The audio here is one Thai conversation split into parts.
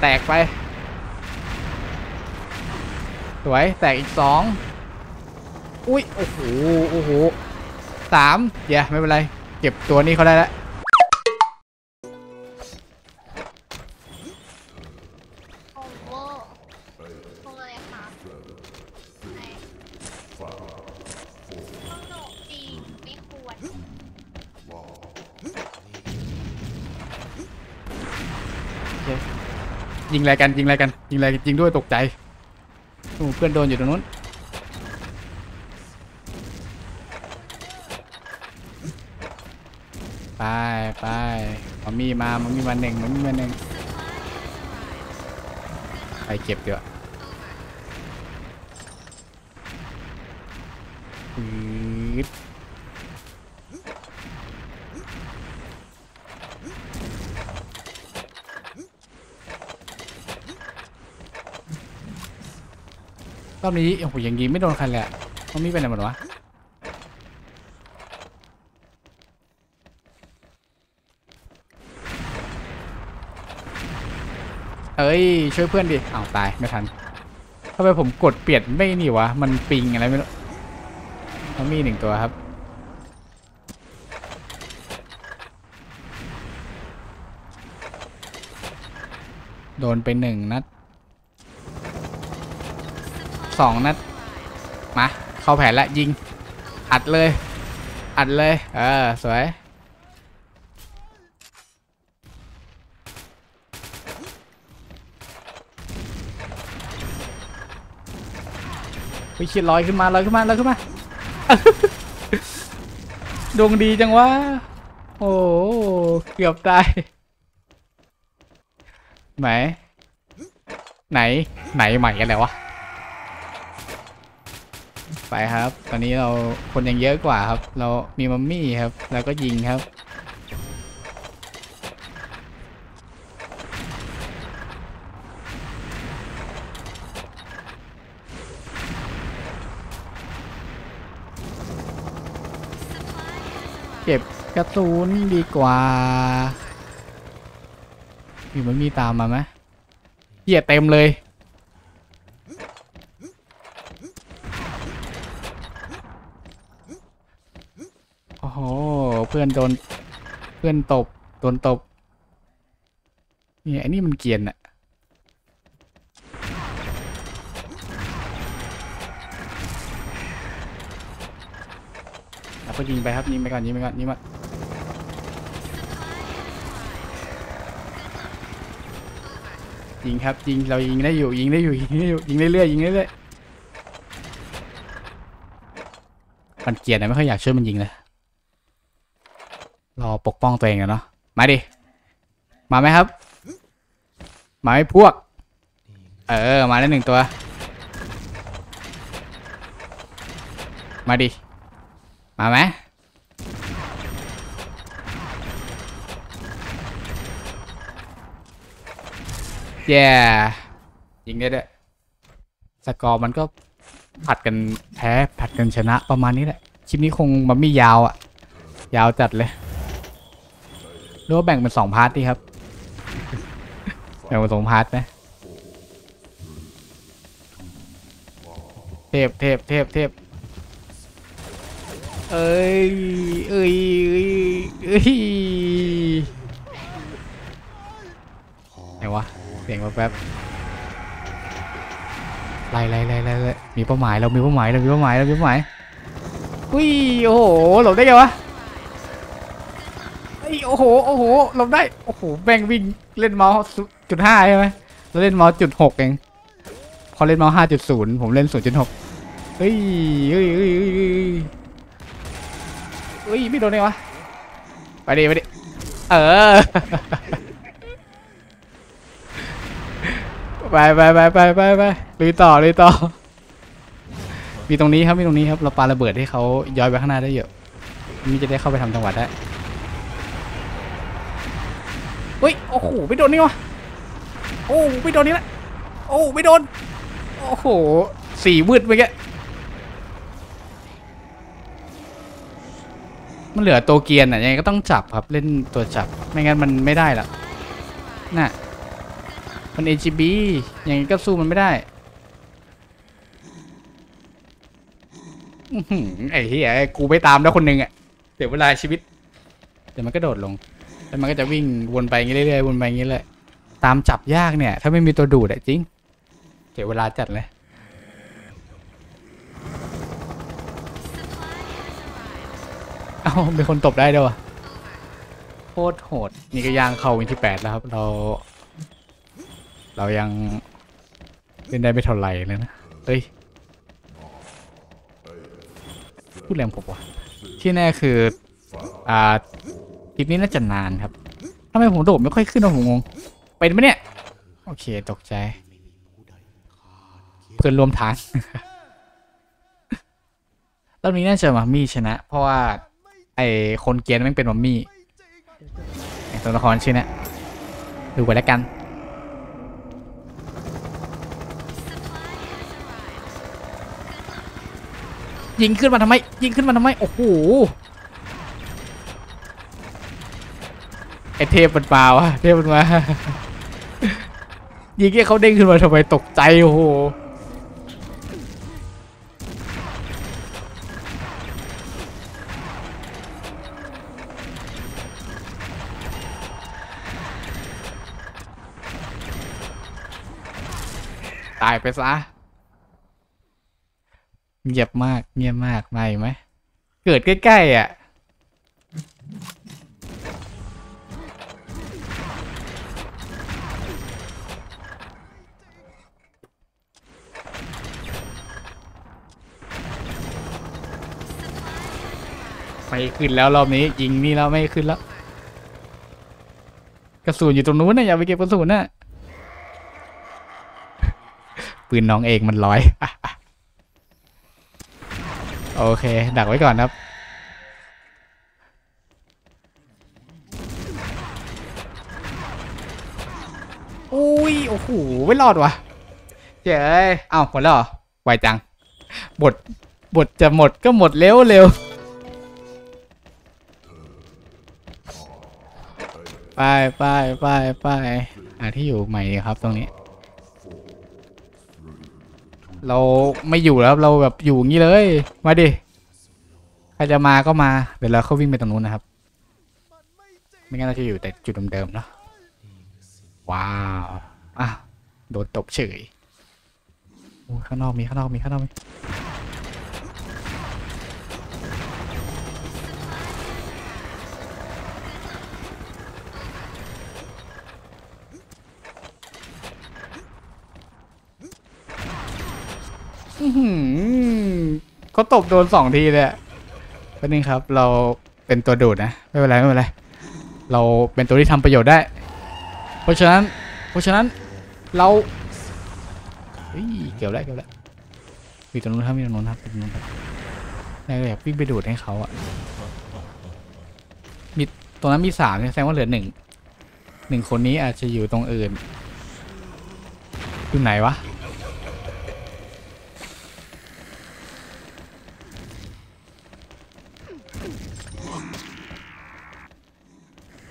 แตกไป สวย แตกอีกสองอุ้ย โอ้โห โอ้โหสามเดี๋ยวไม่เป็นไร เก็บตัวนี้เขาได้แล้ว อะไรกันยิงอะไรกันยิงอะไรยิงด้วยตกใจโอ้เพื่อนโดนอยู่ตรงนู้นไปไปมัมมี่มามัมมี่มาหนึ่งมัมมี่มาหนึ่งไปเก็บเดี๋ยวอืด อบนี้โอ้โหอย่างงี้ไม่โดนใครเลยอะมัมมี่ไปไหนหมดวะเอ้ยช่วยเพื่อนดิอ้าวตายไม่ทันทำไมผมกดเปลี่ยนไม่นี่วะมันปิงอะไรไม่รู้มันมีหนึ่งตัวครับโดนไปหนึ่งนัด สองนัด มา เข้าแผนละยิง อัดเลย อัดเลย เออ สวย ไปคิดลอยขึ้นมาลอยขึ้นมาลอยขึ้นมา ดวงดีจังวะ โอ้เกือบตาย ไหน ไหน ไหนใหม่กันแล้ววะ ไปครับ ตอนนี้เราคนยังเยอะกว่าครับ เรามีมัมมี่ครับ แล้วก็ยิงครับ เก็บกระตูนดีกว่ามีมันมีตามมาไหมเหี้ยเต็มเลย โอ้โห เพื่อนโดน เพื่อนตบ โดนตบ เนี่ไอ้นี่มันเกียนอะแล้วก็ยิงไปครับยิงไปก่อนยิงไปก่อนยิงมายิงครับยิงเรายิงได้อยู่ยิงได้อยู่ยิงได้อยู่ยิงเรื่อยๆยิงเรื่อยๆมันเกียดนะไม่ค่อยอยากช่วยมันยิงเลย ปกป้องตัวเองอะเนาะมาดิมาไหมครับ มาไหมพวก เออ มาได้หนึ่งตัว มาดิ มาไหมแย่ยิงได้ด้วยสกอร์มันก็ผัดกันแพ้ผัดกันชนะประมาณนี้แหละ คลิปนี้คงมันไม่ยาวอะยาวจัดเลย หรือว่าแบ่งเป็นสอง part ดีครับ แบ่งเป็นสอง part ไหมเทพเทพเทพเทพเอ้ยเอ้ยเอ้ยเอ้ยไหนวะเสียงแป๊บๆไล่ไล่ไล่ไล่ไล่มีเป้าหมายเรามีเป้าหมายเรามีเป้าหมายเรามีเป้าหมายอุ้ยโอ้โหหลบได้ไงวะเอ้โอ้โหโอ้โหหลบได้โอ้โหแบ่งวิ่งเล่นเมาส์จุดห้าใช่ไหมเราเล่นเมาส์จุดหกเองพอเล่นเมาส์ห้าจุดศูนย์ผมเล่นศูนย์จุดหกเฮ้ยเฮ้ยเฮ้ยเฮ้ยเฮ้ยเฮ้ยไม่โดนเลยวะไปดิไปดิเออไปไปไปไปไปไปลุยต่อลุยต่อมีตรงนี้ครับมีตรงนี้ครับเราปาระเบิดให้เขาย้อยไปข้างหน้าได้เยอะนี่จะได้เข้าไปทำจังหวัดได้ เฮ้ย โอ้โห ไม่โดนนี่วะ โอ้ไม่โดนนี่ละ โอ้ไม่โดน โอ้โห สีวืดไปแกมันเหลือตัวเกียร์อะยังไงก็ต้องจับครับ เล่นตัวจับ ไม่งั้นมันไม่ได้หรอกน่ะ มัน AGB อย่างนี้ก็สู้มันไม่ได้อื้อหือไอ้เหี้ยกูไม่ตามแล้วคนหนึ่งอะเดี๋ยวเวลาชีวิต เดี๋ยวมันก็โดดลง แล้วมันก็จะวิ่งวนไปงี้เรื่อยๆวนไปางี้เลยตามจับยากเนี่ย ถ้าไม่มีตัวดูดอะจริงเสียเวลาจัดเลยเอ้ามีคนตบได้ด้วยวะโคตรโหด นี่ก็ย่างเข้าวันที่แปดแล้วครับ เรา เรายังเล่นได้ไม่เท่าไหร่เลยนะ เฮ้ย พูดแรงผมวะที่แน่คือ อ่า คลิปนี้น่าจะนานครับทำไมผมโดดไม่ค่อยขึ้นวะผมงง เป็นไหมเนี่ย โอเคตกใจ เพื่อนรวมทางรอบนี้น่าจะมามี่ชนะ เพราะว่า ไอคนเกียนม่งเป็นมัมมี่ตัวละครชื่อนี้ยดูไปแล้วกันยิงขึ้นมาทำไม ยิงขึ้นมาทำไม โอ้โห ไอเทพมันมาวะเทพมันมา ยิงแค่เขาเด้งขึ้นมาทำไมตกใจโอ้โหตายไปซะเงียบมากเงียบมากไม่ไหม เกิดใกล้ ๆ อะ ไม่ขึ้นแล้วรอบนี้ยิงนี่แล้วไม่ขึ้นแล้ว กระสุนอยู่ตรงนู้นนะอย่าไปเก็บกระสุนนะปืนน้องเองมันร้อย โอเค ดักไว้ก่อนครับ อุ้ย โอ้โห ไม่รอดวะเจ๋ยเอ้าหมดแล้วเหรอ ไวจัง บท บทจะหมดก็หมดเร็วเร็ว ไปไปไปไปหาที่อยู่ใหม่ดีครับตรงนี้ เราไม่อยู่แล้วเราแบบอยู่งี้เลย มาดิใครจะมาก็มาเดี๋ยวเราเข้าวิ่งไปตรงนู้นนะครับ ไม่งั้นเราจะอยู่แต่จุดเดิมๆเนาะว้าวอะโดนตบเฉยข้างนอกมีข้างนอกมีข้างนอกมี เขาตบโดนสองทีเลยอะแป๊บนึงครับ เราเป็นตัวดูดนะ ไม่เป็นไรไม่เป็นไร เราเป็นตัวที่ทำประโยชน์ได้ เพราะฉะนั้น เพราะฉะนั้นเราเฮ้ยเกี่ยวแล้วเกี่ยวแล้วมีตรงนู้นครับมีตรงนู้นครับตรงนู้นครับนายก็อยากวิ่งไปดูดให้เขาอะมีตรงนั้นมีสามเนี่ยแสดงว่าเหลือหนึ่งหนึ่งคนนี้อาจจะอยู่ตรงอื่นอยู่ไหนวะ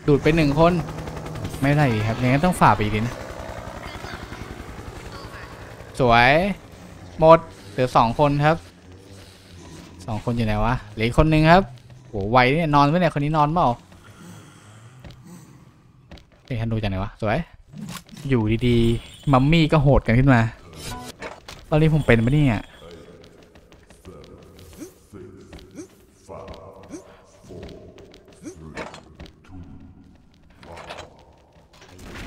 ดูดไปหนึ่งคน ไม่ได้ครับอย่างนั้นต้องฝ่าไปอีกดินะสวย หมดเหลือสองคนครับสองคนอยู่ไหนวะเหลือคนนึงครับโหไวเนี่ยนอนไหมเนี่ยคนนี้นอนเปล่าเฮ้ยฮันดูจากไหนวะสวย อยู่ดีๆ มัมมี่ก็โหดกันขึ้นมา ตอนนี้ผมเป็นปะเนี่ย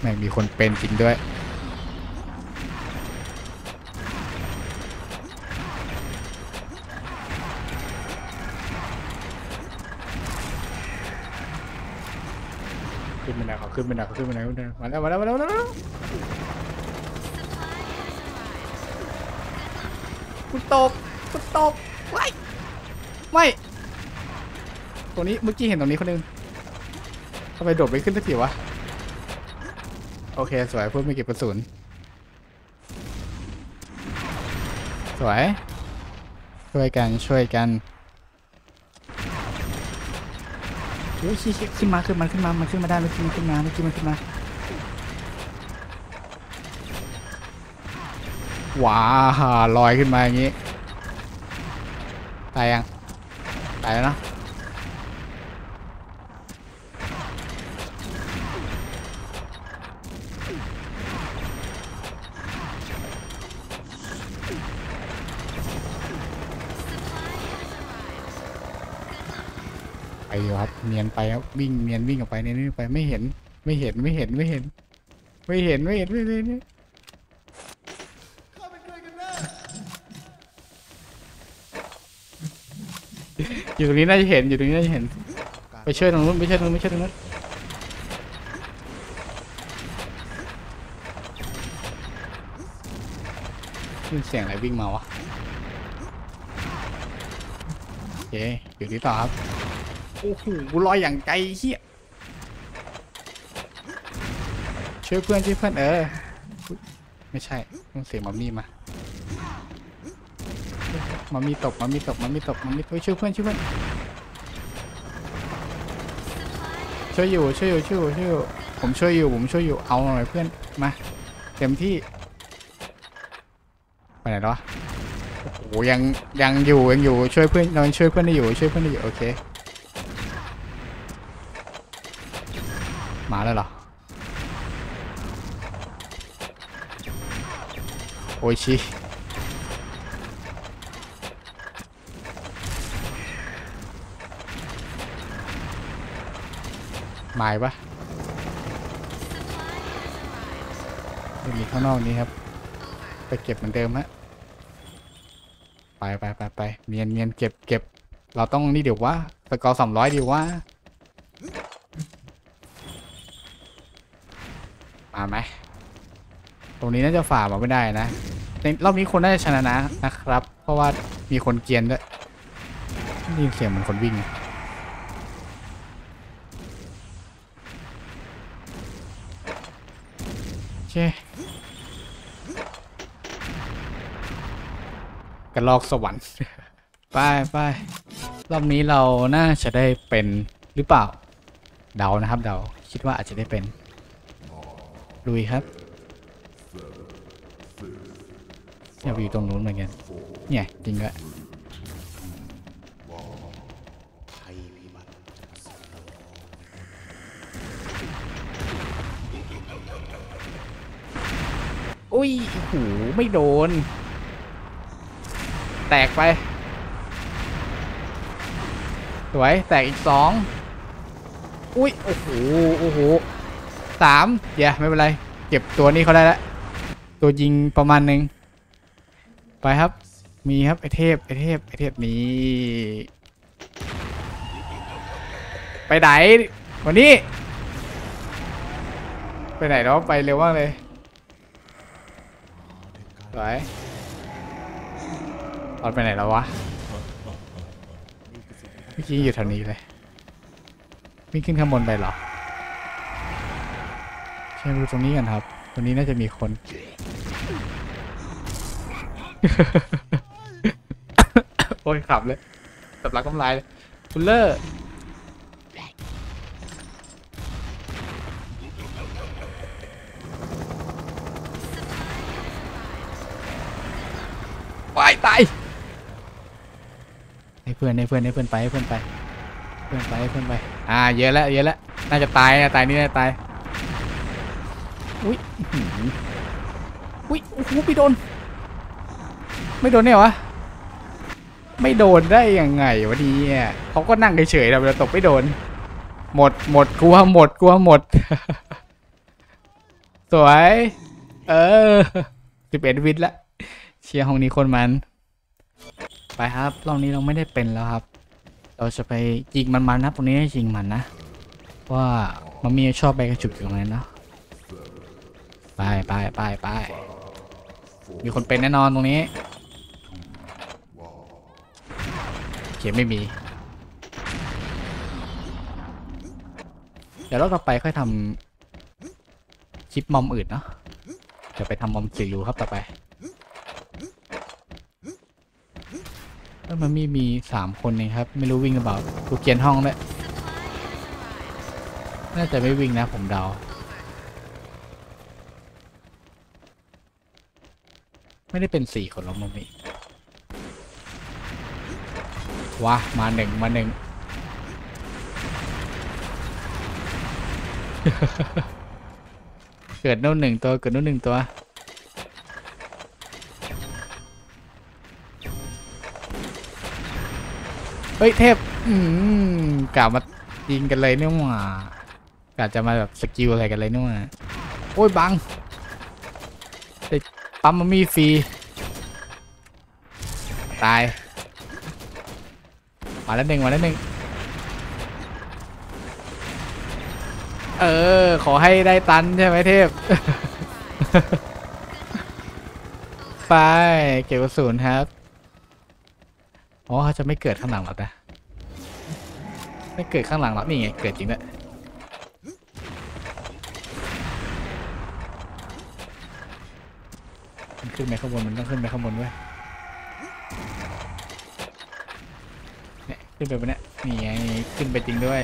แมีคนเป็นจริงด้วย ขึ้นไปไหนขาขึ้นไปไหนขาขึ้นไปไหนขึ้นไปไหนมาแล้วมาแล้วมาแล้วมาแล้วคุณตกคุณตกไม่ไม่ตรงนี้เมื่อกี้เห็นตรงนี้คนนึงทำไมโดดไปขึ้นสักทีวะ โอเค สวยเพื่อไม่เก็บกระสุน สวย ช่วยกันช่วยกันโอ้ยชี้ๆขึ้นมาขึ้นมาขึ้นมา มันขึ้นมาได้มันขึ้นมาขึ้นมามันขึ้นมาขึ้นมา ว้าลอยขึ้นมาอย่างนี้ ตายยัง ตายแล้วเนอะไปอยู่ครับ เนียนไปครับวิ่งเนียนวิ่งออกไปเนียนวิ่งไปไม่เห็นไม่เห็นไม่เห็นไม่เห็นไม่เห็น ไม่เห็นไม่เห็นไม่เห็นอยู่ตรงนี้น่าจะเห็นอยู่ตรงนี้น่าจะเห็น ไปช่วยตรงนู้นไปช่วยตรงนู้นไปช่วยตรงนู้นนี่เสียงอะไรวิ่งมาวะโอเคอยู่ที่ต่อครับ โอ้โหลอยอย่างไกลเฮียช่วยเพื่อนช่วยเพื่อนเออ ไม่ใช่ต้องเสียงมัมมี่มามัมมี่ตกมัมมี่ตกมัมมี่ตกมัมมี่เฮ้ยช่วยเพื่อนช่วยเพื่อนช่วยอยู่ช่วยอยู่ช่วยอยู่ช่วยอยู่ผมช่วยอยู่ผมช่วยอยู่เอาหน่อยเพื่อนมาเต็มที่ไปไหนแล้ววะโอ้โหยังยังอยู่ยังอยู่ช่วยเพื่อนเรายังช่วยเพื่อนได้อยู่ช่วยเพื่อนได้อยู่โอเค มาแล้วเหรอ โอ้ยชิหมายปะไม่มีข้างนอกนี้ครับ ไปเก็บเหมือนเดิมฮะไปไปไปไปเนียนเนียนเก็บเก็บเราต้องนี่เดี๋ยวว่าสกอร์สามร้อยเดี๋ยวว่า มาไหมตรงนี้น่าจะฝ่ามาไม่ได้นะในรอบนี้คนน่าจะชนะนะนะครับ เพราะว่ามีคนเกียนด้วยนี่เสียงเหมือนคนวิ่งโอเคกระลอกสวรรค์ไปไปรอบนี้เราน่าจะได้เป็นหรือเปล่า เดานะครับ เดาคิดว่าอาจจะได้เป็น ลุยครับอยากไปอยู่ตรงนู้นเหมือนกันเนี่ยจริงด้วยอุ้ยโอ้โหไม่โดน แตกไป สวย แตกอีกสอง อุ้ย โอ้โห โอ้โห สามอย่าไม่เป็นไร เก็บตัวนี้เขาได้แล้วตัวยิงประมาณหนึ่งไปครับ มีครับไอเทพไอเทพไอเทพนี้ ไปไหนวันนี้ ไปไหนแล้วไปเร็วมากเลยสวยตอนไปไหนแล้ววะเมื่อกี้อยู่แถวนี้เลยวิ่งขึ้นข้างบนไปเหรอ ใช่ดูตรงนี้กันครับ ตรงนี้น่าจะมีคน โอ้ยขับเลยตับรักน้ำลายเลยคุณเลอร์วายตายให้เพื่อนให้เพื่อนให้เพื่อนไปให้เพื่อนไป เพื่อนไปให้เพื่อนไป อ่า เยอะแล้วเยอะแล้วน่าจะตายนะตายนี่น่าจะตาย อุ้ยอุ้ยโอ้โหไม่โดน ไม่โดนเนี่ยวะ ไม่โดนได้ยังไงวะเนี่ยเขาก็นั่งเฉยๆแต่เวลาตกไม่โดน หมดหมดกลัวหมดกลัวหมด สวย เออสิบเอ็ดวินละ เชียร์ห้องนี้คนมัน ไปครับรอบนี้เราไม่ได้เป็นแล้วครับ เราจะไปยิงมันๆนะตรงนี้ให้ยิงมันนะ ว่ามันมีชอบไปกระจุกอยู่ตรงนั้นเนาะ ไปไปไปไปมีคนเป็นแน่นอนตรงนี้เขียนไม่มี เดี๋ยวเราต่อไปค่อยทำคลิปมอมอื่นเนาะจะไปทำมอมสีรูครับต่อไปแล้วมันมีมีสามคนเองครับ ไม่รู้วิ่งหรือเปล่ากูเกียนห้องด้วยน่าจะไม่วิ่งนะผมเดา ไม่ได้เป็นสี่คนหรอกมันมีว้ามาหนึ่งมาหนึ่งเกิดโน่นหนึ่งตัว เกิดโน่นหนึ่งตัว เฮ้ย เทพ อืมกล่าวมายิงกันเลยเนี่ยหว่ากะจะมาแบบสกิลอะไรกันเลยเนี่ยหว่า โอ้ยบัง ปั๊มมันมีฟรี ตาย มาแล้วหนึ่งมาแล้วหนึ่งเออ ขอให้ได้ตันใช่ไหมเทพ ไป เก็บกระสุนครับ อ๋อเขาจะไม่เกิดข้างหลังหรอกนะ ไม่เกิดข้างหลังหรอกนี่ไง เกิดจริงด้วยมัน ขึ้นไปข้างบนมันต้องขึ้นไปข้างบนด้วยเนี่ยขึ้นไปบนเนี้ยนี่ไงขึ้นไปจริงด้วย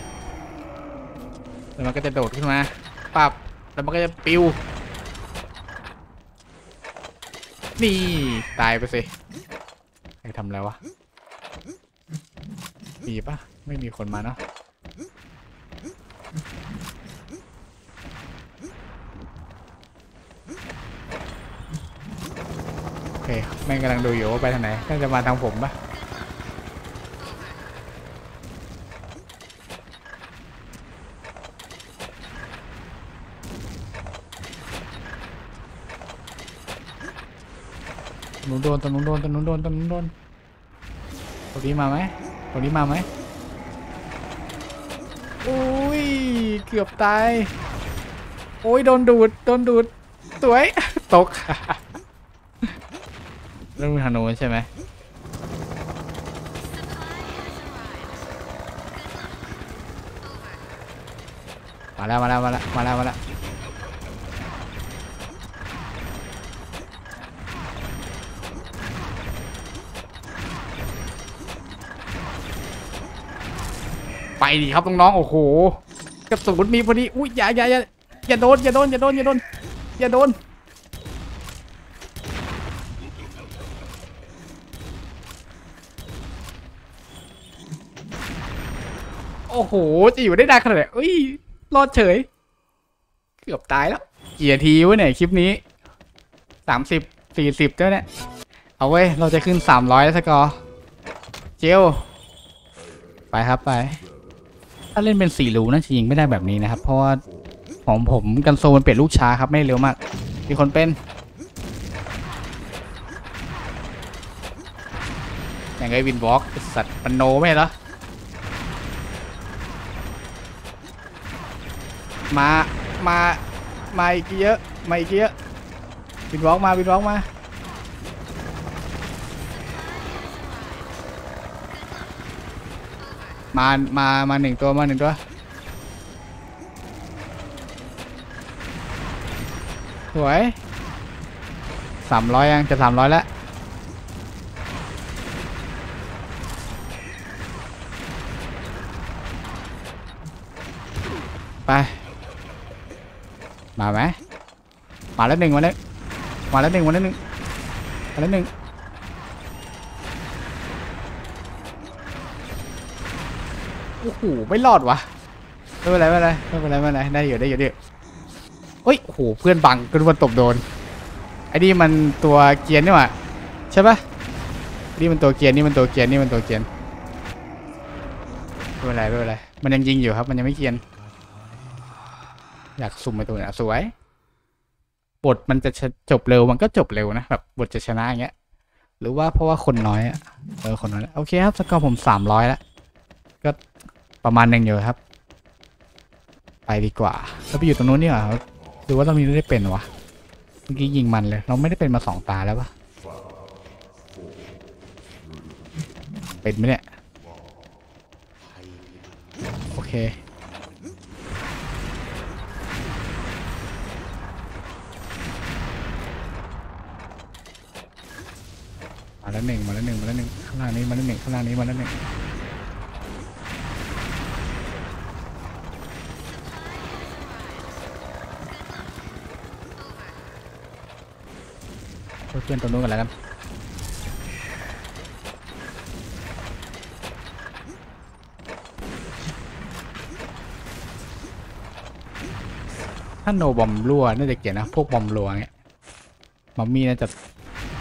แล้วมันก็จะโดดขึ้นมาปับแล้วมันก็จะปิว นี่ตายไปสิใครทำแล้ววะมีปะไม่มีคนมาเนาะโอ แม่งกำลังดูอยู่ว่าไปทางไหนน่าจะมาทางผมปะตรงนู้นโดนตรงนู้นโดนตรงนู้นโดนตรงนู้นโดนตรงนี้มาไหมตรงนี้มาไหมโอ้ย เกือบตาย โอ้ย โดนดูด โดนดูด สวย ตก เรื่องฮานูใช่ไหมมาแล้วมาแล้วมาแล้วมาแล้วมาแล้วไปดิครับน้องๆโอ้โหกระสุนมีพอดีอุ้ยอย่าอย่าอย่าอย่าโดนอย่าโดนอย่าโดนอย่าโดนอย่าโดน จะอยู่ได้นานขนาดไหนเอ้ย รอดเฉย เกือบตายแล้ว กี่นาทีวะเนี่ยคลิปนี้ สามสิบ สี่สิบเจ้าเนี่ย เอาเว้ย เราจะขึ้นสามร้อยสกอร์ เจล ไปครับไป ถ้าเล่นเป็นสี่รูน่าจะยิงไม่ได้แบบนี้นะครับ เพราะว่าของผมกันโซมันเปลี่ยนลูกช้าครับ ไม่เร็วมาก มีคนเป็นอย่างไงวินวอล์กสัตว์ปันโนไม่เหรอ มา มา มาอีกเยอะ มาอีกเยอะวินวอล์กมาวินวอล์กมา มา มา มาหนึ่งตัว มาหนึ่งตัว สวยสามร้อยยัง จะสามร้อยแล้วไป มาไหมมาแล้วหนึ่งมาแล้วมาแล้วหนึ่งมาแล้วหนึ่งมาแล้วหนึ่งโอ้โหไม่รอดวะไม่เป็นไรไม่เป็นไรไม่เป็นไรไม่เป็นไรได้อยู่ได้อยู่ได้เฮ้ยโอ้โหเพื่อนบังก็รู้ว่าตบโดนไอ้นี่มันตัวเกียร์นี่หว่าใช่ปะนี่มันตัวเกียร์นี่มันตัวเกียร์นี่มันตัวเกียร์ไม่เป็นไรไม่เป็นไรมันยังยิงอยู่ครับ มันยังไม่เกียร์ อยากสุ่มไปตัวเนี้ยสวย บทมันจะจบเร็วมันก็จบเร็วนะแบบบทจะชนะอย่างเงี้ย หรือว่าเพราะว่าคนน้อยอะเออคนน้อยโอเคครับสกอร์ผมสามร้อยแล้วก็ประมาณหนึ่งอยู่ครับ ไปดีกว่าแล้วไปอยู่ตรงนู้นนี่เหรอหรือว่าเรามีไม่ได้เป็นวะเมื่อกี้ยิงมันเลย เราไม่ได้เป็นมาสองตาแล้วปะเป็นไหมเนี่ยโอเค แล้วหนึ่งมาแล้วหนึ่งมาแล้วหนึ่งข้างล่างนี้มาแล้วหนึ่งข้างล่างนี้มาแล้วหนึ่งเพื่อนตรงนู้นกันแล้วกันถ้าโนบอมรั่วน่าจะเกี่ยนะ พวกบอมรั่วเงี้ย มัมมี่น่าจะ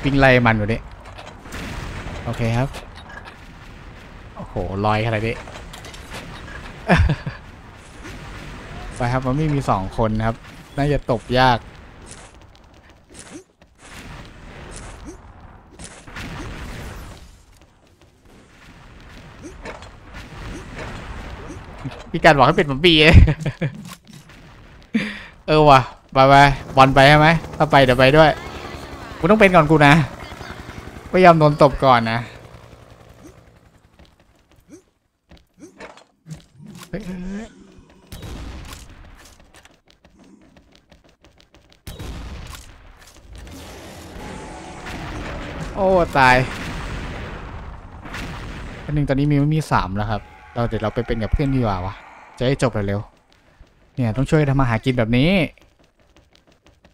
วิ่งไล่มันอยู่นี่ โอเคครับ โอ้โห ลอยขนาดนี้ไปครับ มัมมี่มีสองคนนะครับ น่าจะตบยากพี่การบอกให้เป็นมัมมี่เออว่ะ ไปไปบอลไปใช่ไหมถ้าไปเดี๋ยวไปด้วย กูต้องเป็นก่อนกูนะ พยายามโดนตบก่อนนะโอ้ตายอันหนึ่งตอนนี้มีมีสามแล้วครับ เราเดี๋ยวเราไปเป็นกับเพื่อนดีกว่าวะจะได้จบเร็วๆเนี่ยต้องช่วยทำมาหากินแบบนี้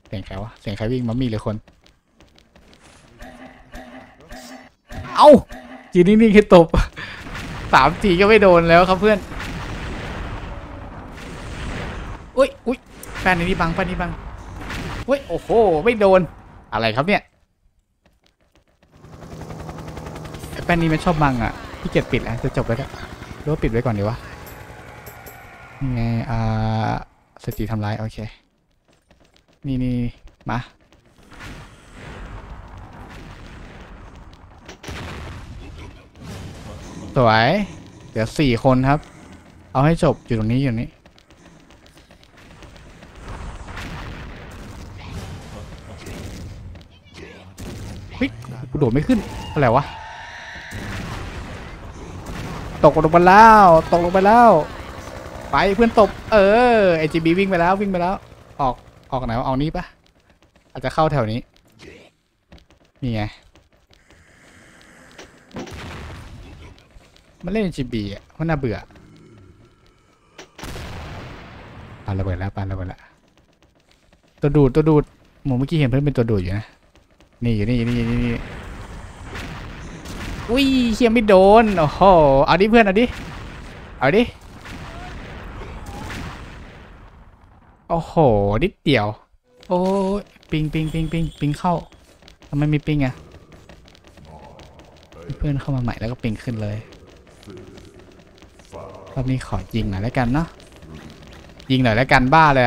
เสียงใครวะเสียงใครวิ่งมามีหรือคน เอาจีนี่นี่คือตบสามทีก็ไม่โดนแล้วครับเพื่อนอุ้ยอุ้ยแฟนนี้บังแฟนนี้บังอุ้ยโอ้โหไม่โดนอะไรครับเนี่ยแป้นนี้มันชอบบังอะพี่เกียจปิดแล้วจะจบแล้วหรือว่าปิดไว้ก่อนดีวะนี่ไงอ่าสติทำร้ายโอเค นี่นี่มา สวยเดี๋ยวสี่คนครับ เอาให้จบอยู่ตรงนี้อยู่นี้ฮ้ยกูโดดไม่ขึ้น อะไรวะ ตกลงไปแล้ว ตกลงไปแล้ว ไปเพื่อนตบ เออไอจีบีวิ่งไปแล้ววิ่งไปแล้ว ออกออกไหนออกนี้ปะอาจจะเข้าแถวนี้ นี่ไง มันเล่น GB อะมันน่าเบื่อปาระเบิดแล้วปาระเบิดแล้วตัวดูดตัวดูดหมูเมื่อกี้เห็นเพื่อนเป็นตัวดูดอยู่นะนี่อยู่นี่อยู่นี่อยู่นี่อุ้ยเฮียไม่โดนโอ้โหเอาดิเพื่อนเอาดิเอาดิโอ้โหนิดเดียว โอ้ยปิงปิงปิงปิงปิงเข้าทำไมมีปิงอะเพื่อนเข้ามาใหม่แล้วก็ปิงขึ้นเลย อบนี้ขอยิงหน่อยแล้วกันเนาะยิงหน่อยแล้วกันบ้าเลย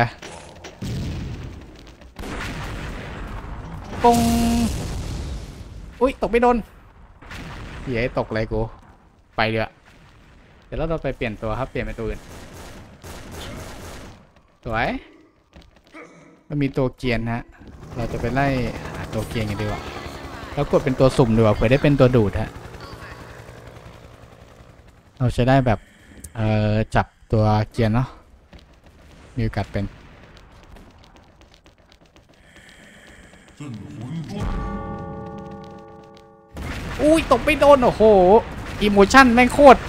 ปงอุ้ยตกไม่โดนเหี้ยตกเลยกูไปเดี๋ยวเดี๋ยวเราไปเปลี่ยนตัวครับเปลี่ยนเป็นตัวอื่นสวยมันมีตัวเกียร์นะฮะเราจะไปไล่หาตัวเกียร์กันดีกว่าแล้วกดเป็นตัวสุ่มดีกว่าเผื่อได้เป็นตัวดูดฮะเราจะได้แบบ เอ่อ จับตัวเกียร์เนาะมีโอกาสเป็นอุ้ยตกไม่โดน โอ้โหอีโมชั่นแม่งโคตร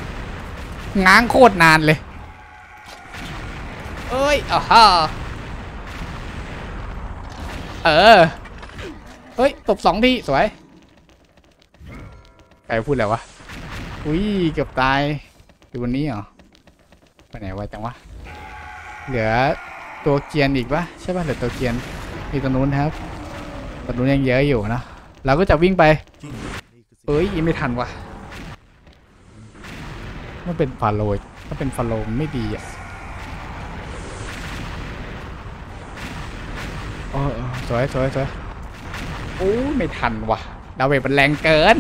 ง้างโคตรนานเลย เอ้ยอ่าฮะเออ เฮ้ย ตบสองที สวยใครพูดอะไรวะ อุ้ย เกือบตายอยู่บนนี้เหรอ ไปไหนวะจังวะ เหลือตัวเกียนอีกปะใช่ปะเหลือตัวเกียนมีตรงนู้นครับตรงนู้นยังเยอะอยู่นะเราก็จะวิ่งไป เอ้ยยังไม่ทันวะมันเป็นฟาโลยถ้าเป็นฟาโลไม่ดีอะเออเออสวยสวยสวยโอ้ไม่ทันวะดาวเวทมันแรงเกิน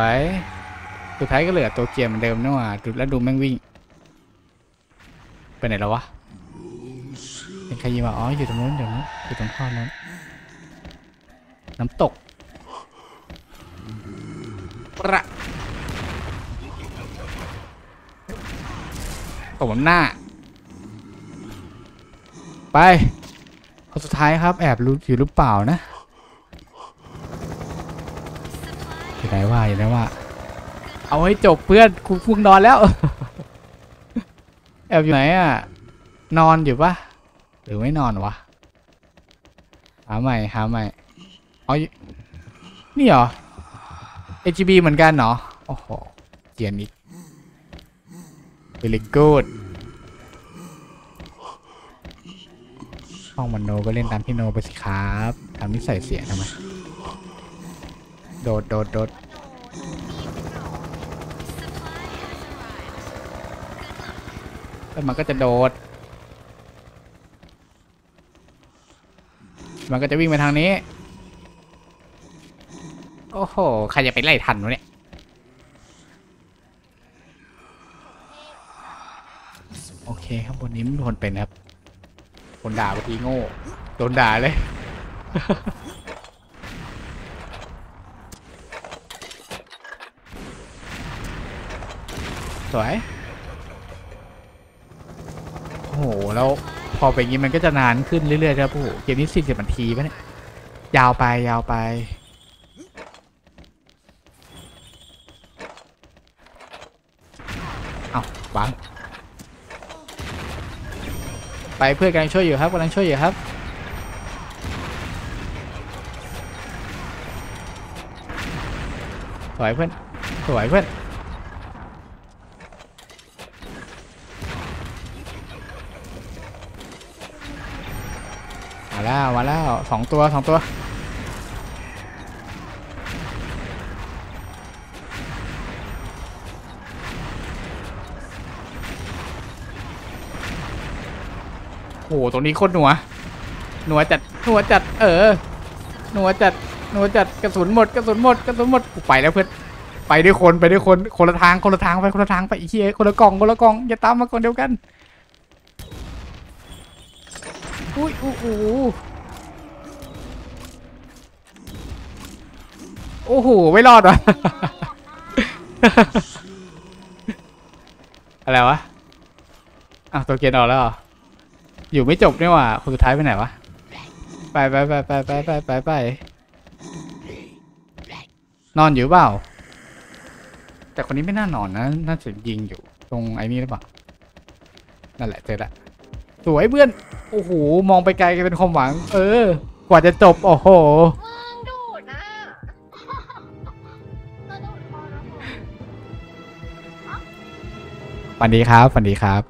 วยสุดท้ายก็เหลือตัวเกียร์เหมือนเดิมนี่หว่าดูแล้วดูแม่งวิ่งไปไหนแล้ววะเป็นใครยิงมาอ๋ออยู่ตรงนู้นเดี๋ยวนู้นอยู่ตรงท่อนั้นน้ำตกประตบหน้า ไปคนสุดท้ายครับแอบรู้อยู่หรือเปล่านะ อยู่ ไหนว่าอยู่ไหนว่า เอาให้จบเพื่อนกูพุ่งนอนแล้ว แอบอยู่ไหนอะ นอนอยู่ปะหรือไม่นอนวะ หาใหม่หาใหม่อ๋ออยู่นี่เหรอ AGB เหมือนกันเนาะโอ้โหเจียนอีก very good ห้องมันโนก็เล่นตามพี่โนไปสิครับทำนิสัยเสียทำไม โดดโดดโดดแล้วมันก็จะโดด มันก็จะวิ่งไปทางนี้ โอ้โห ใครจะไปไล่ทันวะเนี่ย โอเคครับบนนี้ไม่มีคนเป็นครับ คนด่าเมื่อกี้โง่ โดนด่าเลย สวย โอ้โห แล้วพอเป็นอย่างนี้มันก็จะนานขึ้นเรื่อยๆครับโอ้โหเกมนี้สี่สิบนาทีปะเนี่ย ยาวไปยาวไป เอาบัง ไปเพื่อนกำลังช่วยอยู่ครับกำลังช่วยอยู่ครับสวยเพื่อนสวยเพื่อน มาแล้วมาแล้วสองตัวสองตัวโอ้โหตรงนี้โคตรหนัว หนัวจัด หนัวจัด เออ หนัวจัด หนัวจัด กระสุนหมด กระสุนหมด กระสุนหมด กูไปแล้วเพื่อน ไปด้วยคน ไปด้วยคน คนละทาง คนละทางไป คนละทางไปอีกทีคนละกล่อง คนละกล่อง อย่าตามมากล่องเดียวกัน อุ้ยอู้หูโอ้โห ไม่รอดวะอะไรวะ อ้าวตัวเกียนออกแล้วเหรออยู่ไม่จบนี่หว่าคนสุดท้ายไปไหนวะ ไปไปไปไปไปไปไปไปนอนอยู่เปล่า แต่คนนี้ไม่น่านอนนะ น่าจะยิงอยู่ ตรงไอ้นี่หรือเปล่า นั่นแหละเจอละ สวยเพื่อน โอ้โห มองไปไกลก็เป็นความหวัง เออ กว่าจะจบ โอ้โห มึงดูดนะเราดูดพอแล้วพอฝันดีครับ ฝันดีครับ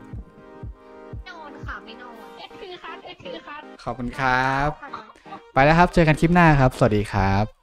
นอนค่ะไม่นอนเอ็ดคือคัดเอ็ดคือคัดขอบคุณครับค่ะไปแล้วครับ เจอกันคลิปหน้าครับ สวัสดีครับ